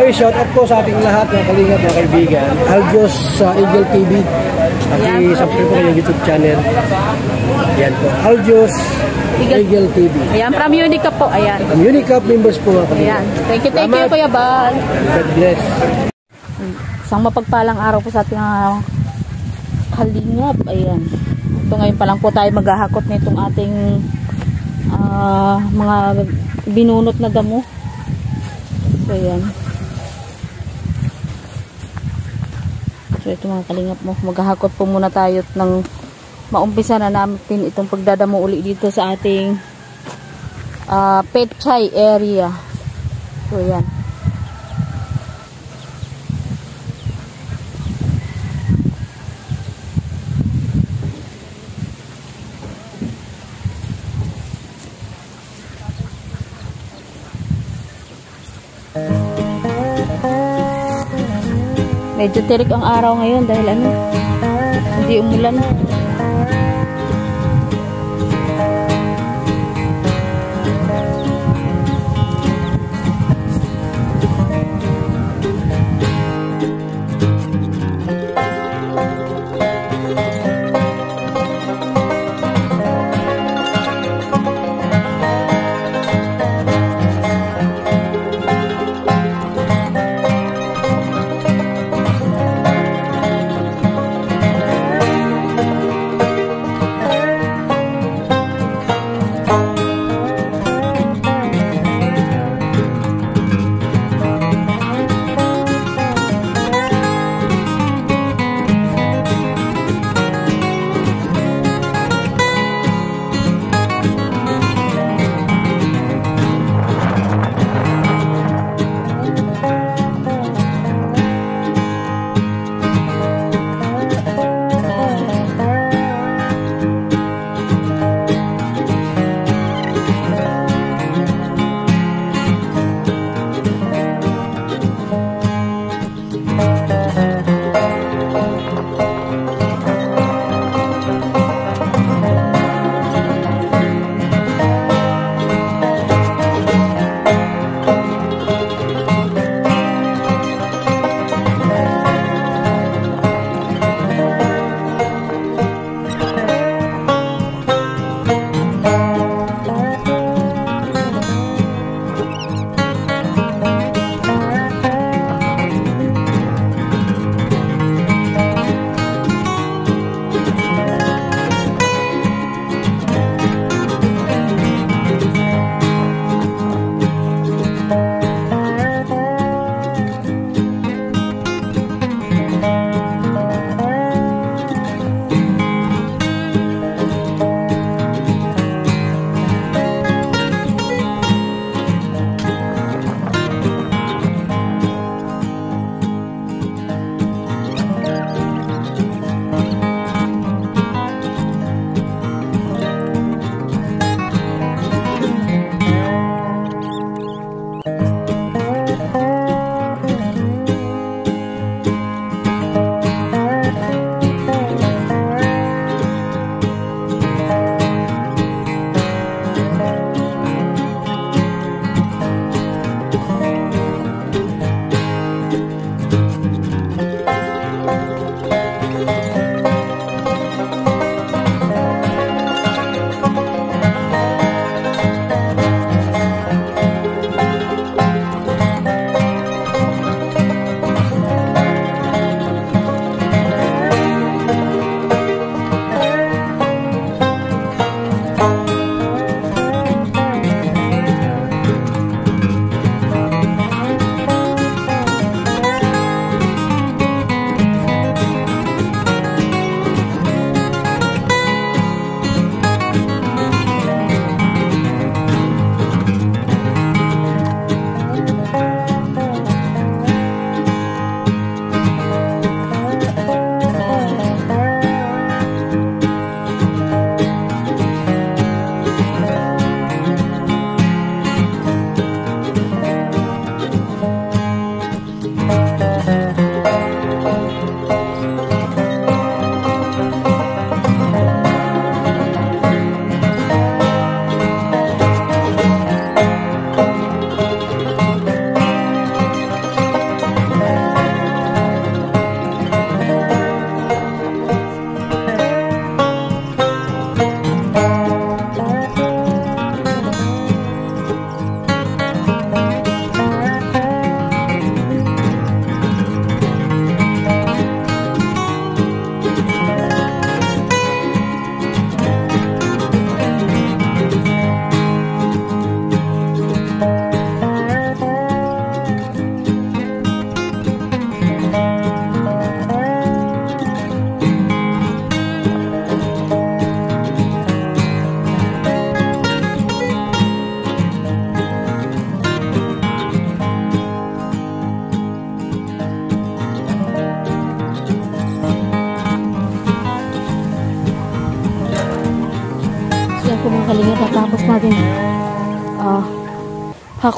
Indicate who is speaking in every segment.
Speaker 1: Ay, shout out po sa ating lahat ng kalingap na kaibigan. Aljos sa Eagle TV. Pag-subscribe po kayo yung YouTube channel. Yan po. Aljos
Speaker 2: Eagle-
Speaker 1: Eagle, TV.
Speaker 2: Ayan, from Unica po. Ayan.
Speaker 1: Ang Unicap members po mga kalingap.
Speaker 2: Ayan. Thank you, thank you. Kuya Bal.
Speaker 1: God bless.
Speaker 2: Isang mapagpalang araw po sa ating uh, kalingap. Ayan. Ito ngayon pa lang po tayo maghahakot nitong ating ah, mga binunot na damo. So, ayan. So, ito mga kalingap mo. Maghahakot po muna tayo ng maumpisa na natin itong pagdadamo uli dito sa ating ah, Petchay area. So, ayan. Medyo tirik ang araw ngayon dahil ano, hindi umulan.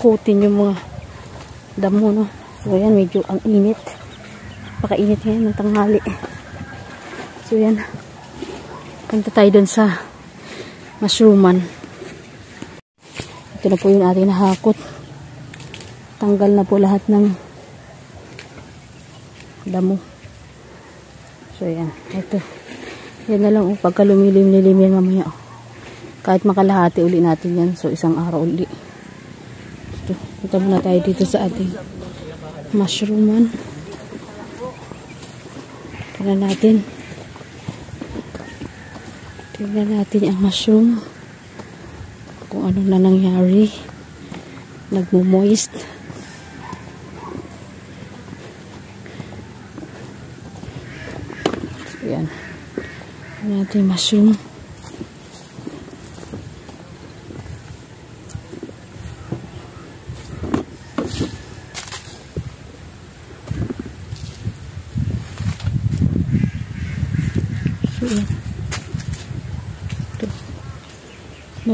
Speaker 2: Hakutin yung mga damo no? So yan medyo ang init. Pakainit ngayon ng tanghali. So yan punta tayo dun sa mushrooman. Ito na po yung ating nahakot. Tanggal na po lahat ng damo. So yan ito. Yan na lang oh, pagka lumilim-lilim yan mamaya oh. kahit makalahati uli natin yan. So isang araw uli ito, punta muna tayo dito sa ating mushrooman tingnan natin. Tingnan natin ang mushroom. Kung ano na nangyari. Nagmo-moist so yan ang ating mushroom so yan ito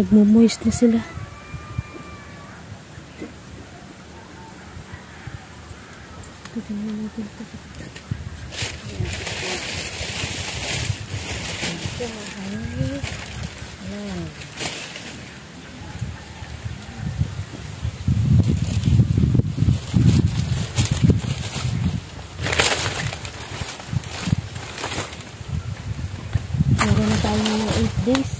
Speaker 2: nagmo-moist na sila Tingnan natin ito. Meron na tayo mga 8 days.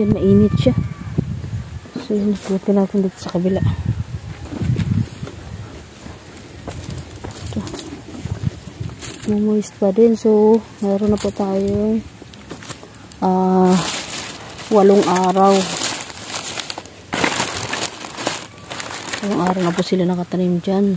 Speaker 2: Natin mainit siya. So yun, puti natin dito sa kabila. Ito. Moist pa din. So, meron na po tayo ah walong araw. Walong araw na po sila nakatanim dyan.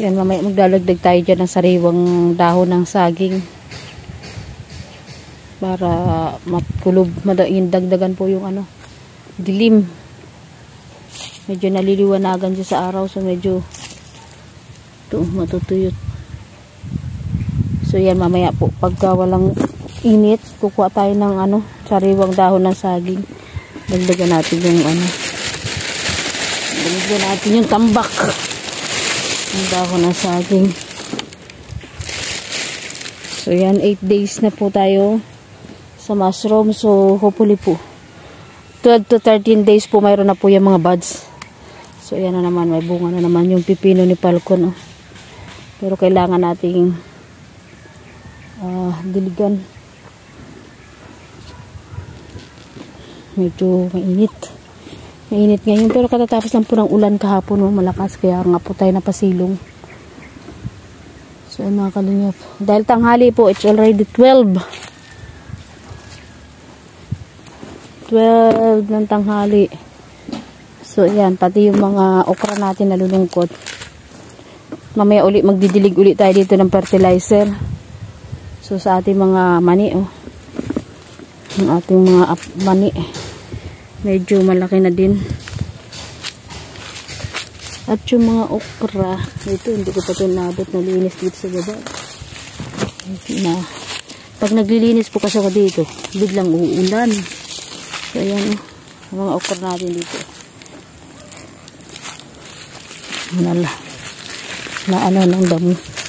Speaker 2: Yan, mamaya magdalagdag tayo dyan ng sariwang dahon ng saging. Para matkulob, madaing dagdagan po yung ano, dilim. Medyo naliliwanagan siya sa araw, so medyo ito, matutuyot. So yan, mamaya po, pagka walang init, kukuha tayo ng ano, sariwang dahon ng saging. Dagdagan natin yung ano, dagdagan natin yung tambak ang dahon ng saging. So, yan, 8 days na po tayo sa mushroom. So, hopefully po, 12 to 13 days po mayroon na po yung mga buds. So, yan na naman, may bunga na naman yung pipino ni Falcon. Oh. Pero kailangan nating uh, diligan. Medyo mainit. Mainit ngayon pero katatapos lang po ng ulan kahapon no, malakas kaya nga po tayo napasilong. So mga kalingap. Dahil tanghali po it's already 12. 12 ng tanghali. So yan pati yung mga okra natin nalulungkot. Mamaya uli magdidilig uli tayo dito ng fertilizer. So sa ating mga mani oh. Ang ating mga mani eh medyo malaki na din. At yung mga okra ito hindi ko pa ito nabot na linis dito sa baba. Na. Pag naglilinis po kasi ako dito biglang uulan. So ayan oh, mga okra natin dito. Nala na ano ng damo.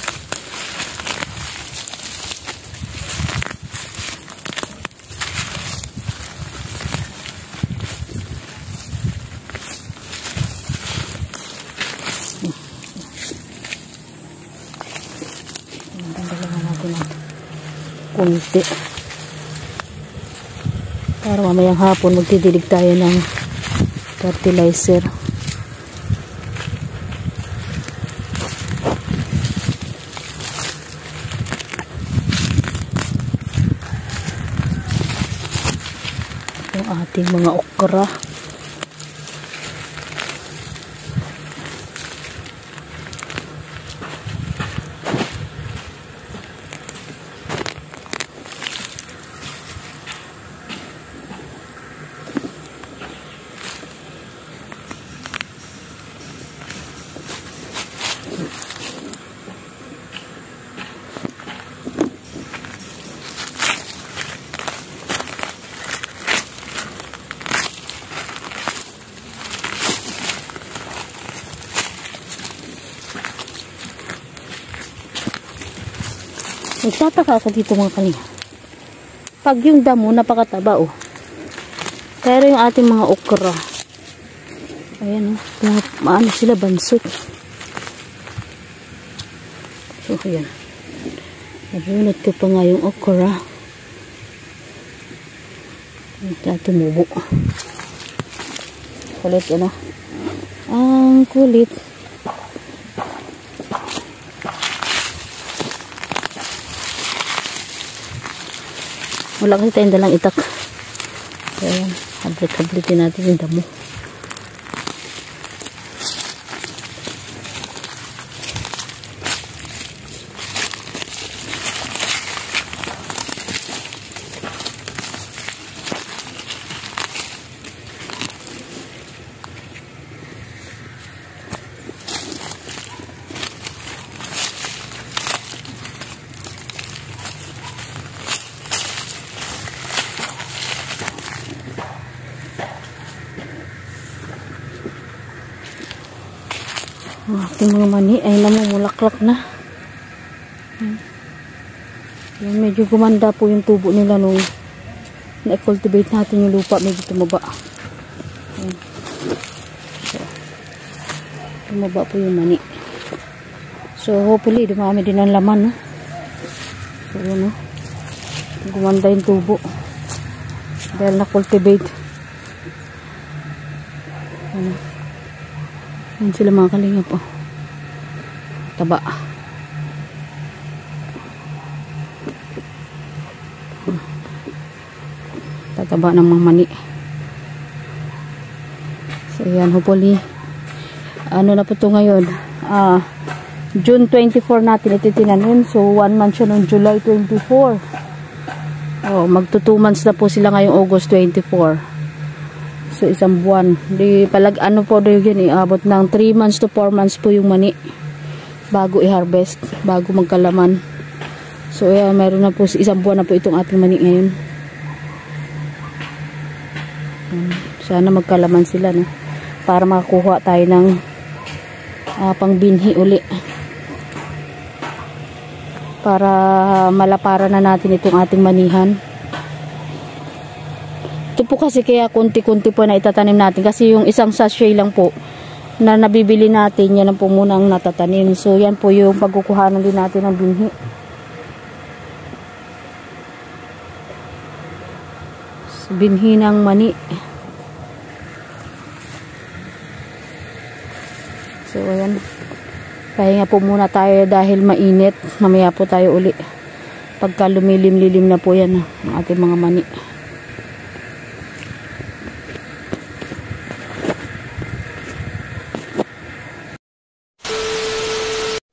Speaker 2: Tanggalin natin ng kunti. Para mamayang hapon magdidilig tayo ng fertilizer. Yung ating mga okra. Nagtataka ako dito mga kalinga. Pag yung damo, napakataba oh. Pero yung ating mga okra, ayan oh, mga, maano sila bansot. So, ayan. Nabunot ko pa nga yung okra. Ito tumubo. Kulit ano. Ang kulit. Wala kasi tayong dalang itak. So, ayan. Hablit-hablitin natin yung damo. Ating mga mani ay namumulaklak na. Ayan. Ayan, medyo gumanda po yung tubo nila nung na-cultivate natin yung lupa. Medyo tumaba. So, tumaba po yung mani. So, hopefully, dumami din ang laman. No? So, yun, no? Gumanda yung tubo. Dahil na-cultivate. Ayan. Yan sila mga kalingap oh. Taba. Tataba ng mga mani. So yan, hopefully ano na po to ngayon? Ah, June 24 natin ititinanim. So 1 month siya noong July 24. Oh, magto 2 months na po sila ngayong August 24. So, isang buwan. Di, palag, ano po doon yun, iabot ng 3 months to 4 months po yung mani. Bago i-harvest. Bago magkalaman. So, yeah, meron na po, isang buwan na po itong ating mani ngayon. Um, sana magkalaman sila, no? Para makakuha tayo ng uh, pangbinhi uli. Para malaparan na natin itong ating manihan. Ito po kasi kaya kunti-kunti po na itatanim natin kasi yung isang sachet lang po na nabibili natin, yan ang po muna ang natatanim. So yan po yung pagkukuhanan din natin ng binhi. So, binhi ng mani. So ayan. Pahinga po muna tayo dahil mainit. Mamaya po tayo uli. Pagka lumilim-lilim na po yan ang ating mga mani.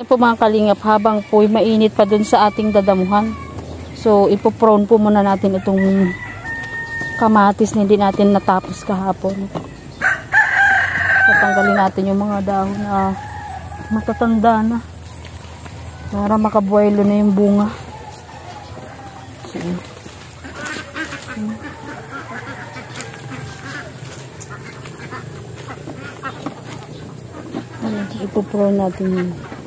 Speaker 2: Po mga kalingap habang po mainit pa dun sa ating dadamuhan. So ipoprone po muna natin itong kamatis na hindi natin natapos kahapon. Tatanggalin natin yung mga dahon na matatanda na para makabuelo na yung bunga. So, ipoprone natin yun.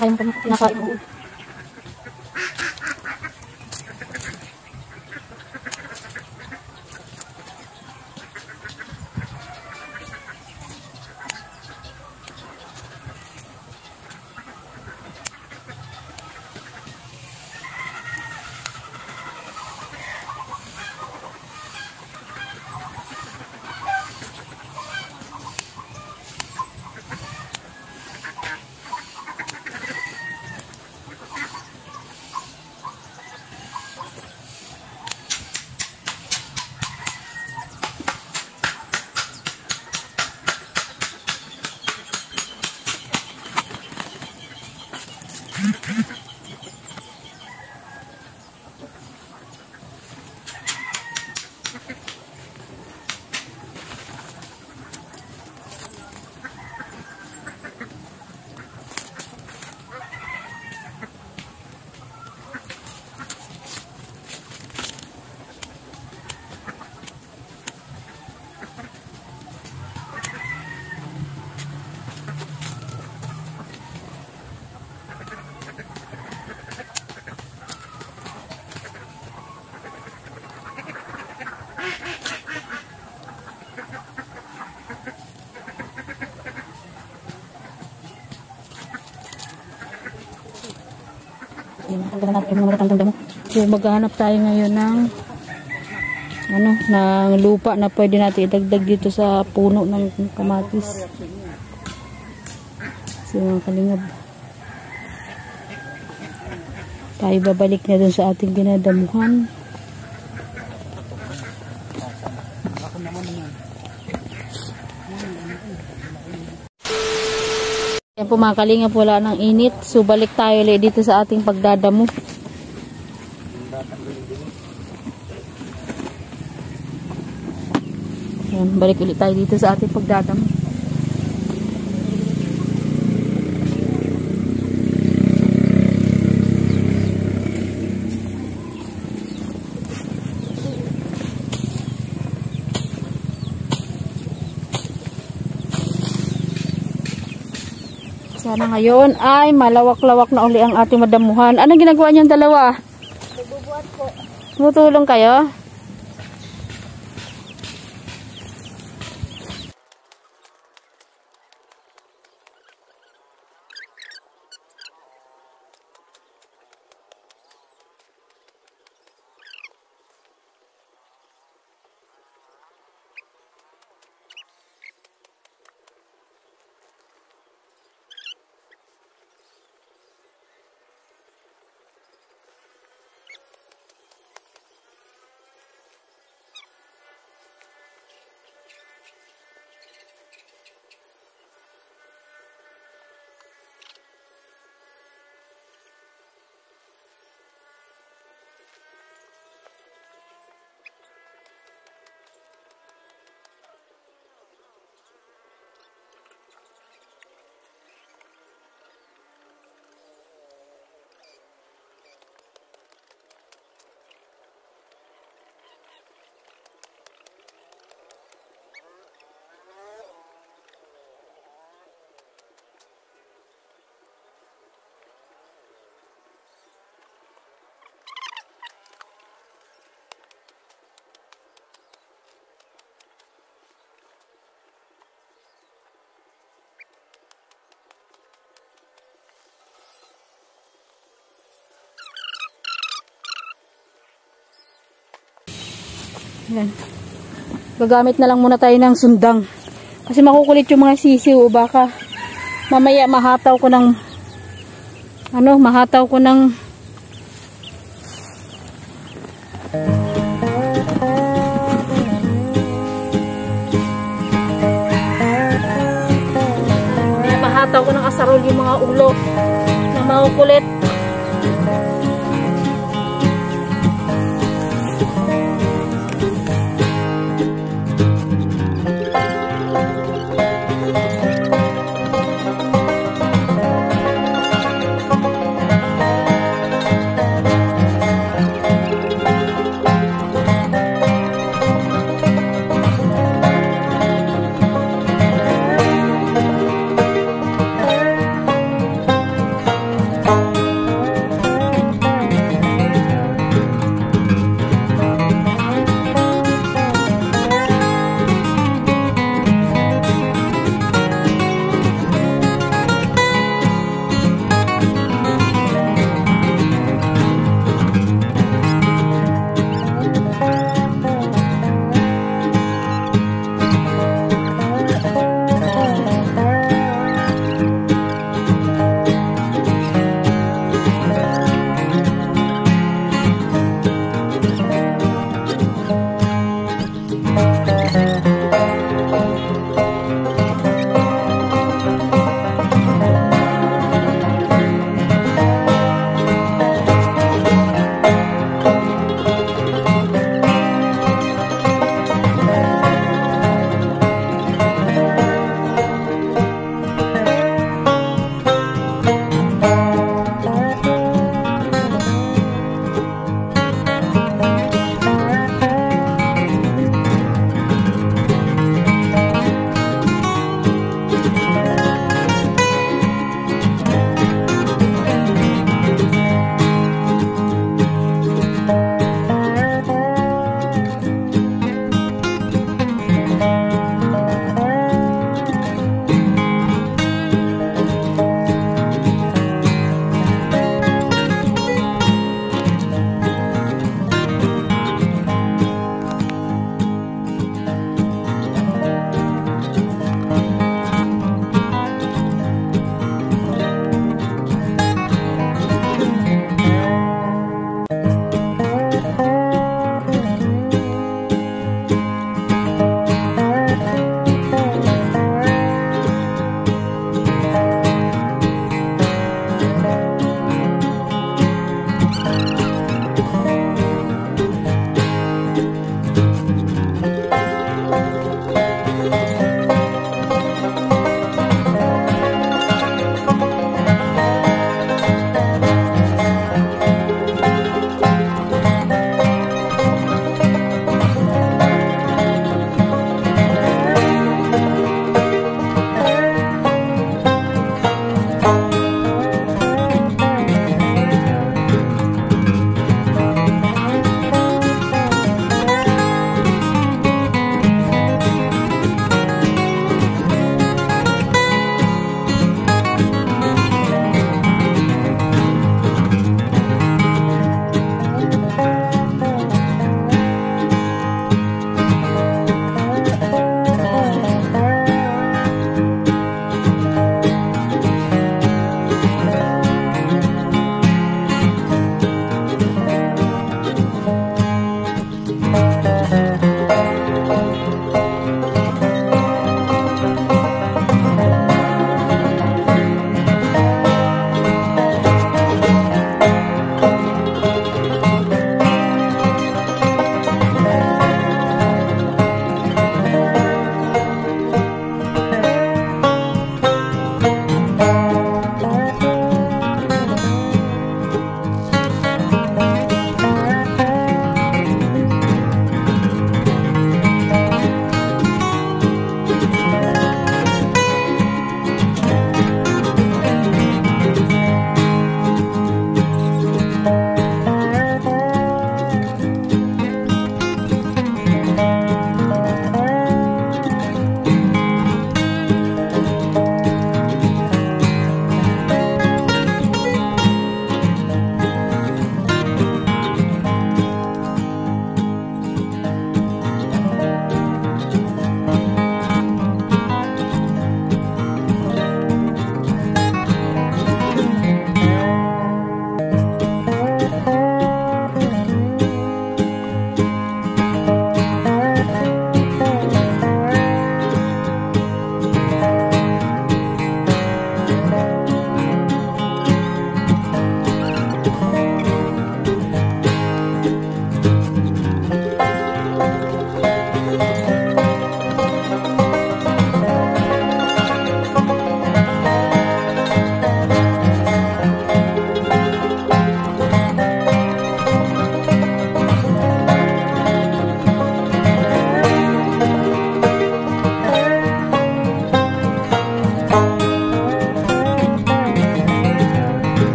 Speaker 2: kayong pinakain. Kaya mo kinakain mo. So, maghanap tayo ngayon ng ano, ng lupa na pwede natin idagdag dito sa puno ng kamatis. So, mga kalingap. Tayo babalik na dun sa ating ginadamuhan. Mga kalingap, wala ng init. So, balik tayo ulit dito sa ating pagdadamo. Yan, balik ulit tayo dito sa ating pagdadamo. Sana ngayon ay malawak-lawak na uli ang ating madamuhan. Anong ginagawa niyong dalawa?
Speaker 3: Nagbubuhat po.
Speaker 2: Tumutulong kayo? Yan. Gagamit na lang muna tayo ng sundang. Kasi makukulit yung mga sisiw. Baka mamaya mahataw ko ng ano, mahataw ko ng mahataw ko ng asarol yung mga ulo na makukulit.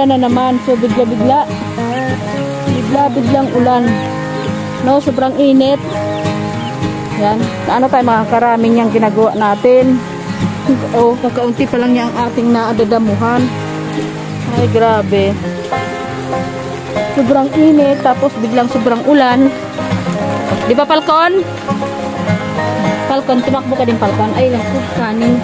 Speaker 2: Umuulan na naman. So bigla-bigla. Bigla-biglang ulan. No, sobrang init. Yan. Ano tayo mga karami niyang ginagawa natin. Oh, kakaunti pa lang niya ang ating naadadamuhan. Ay, grabe. Sobrang init, tapos biglang sobrang ulan. Di ba, Falcon? Falcon, tumakbo ka din, Falcon. Ay, naku, kanin.